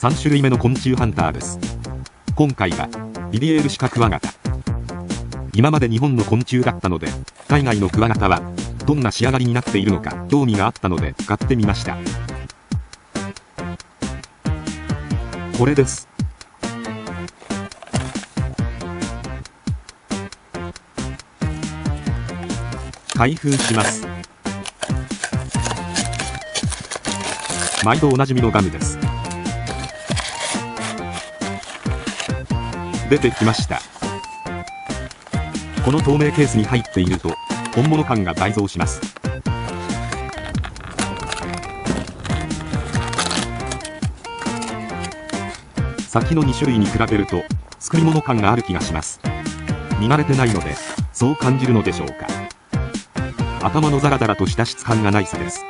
3種類目の昆虫ハンターです。今回はビリエールシカクワガタ。今まで日本の昆虫だったので海外のクワガタはどんな仕上がりになっているのか興味があったので買ってみました。これです。開封します。毎度おなじみのガムです。出てきました。この透明ケースに入っていると本物感が倍増します。先の2種類に比べると作り物感がある気がします。見慣れてないのでそう感じるのでしょうか。頭のザラザラとした質感がナイスです。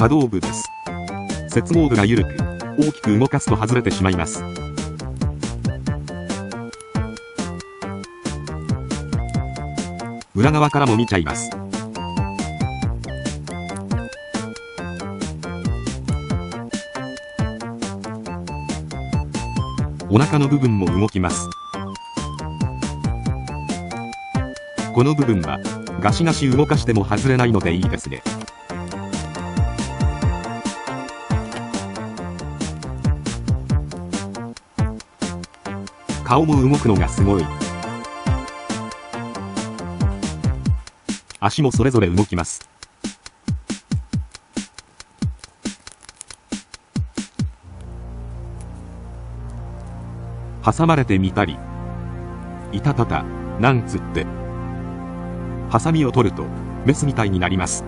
可動部です接合部が緩く大きく動かすと外れてしまいます。裏側からも見ちゃいます。お腹の部分も動きます。この部分はガシガシ動かしても外れないのでいいですね。顔も動くのがすごい。足もそれぞれ動きます。挟まれてみたりいたたたなんつってハサミを取るとメスみたいになります。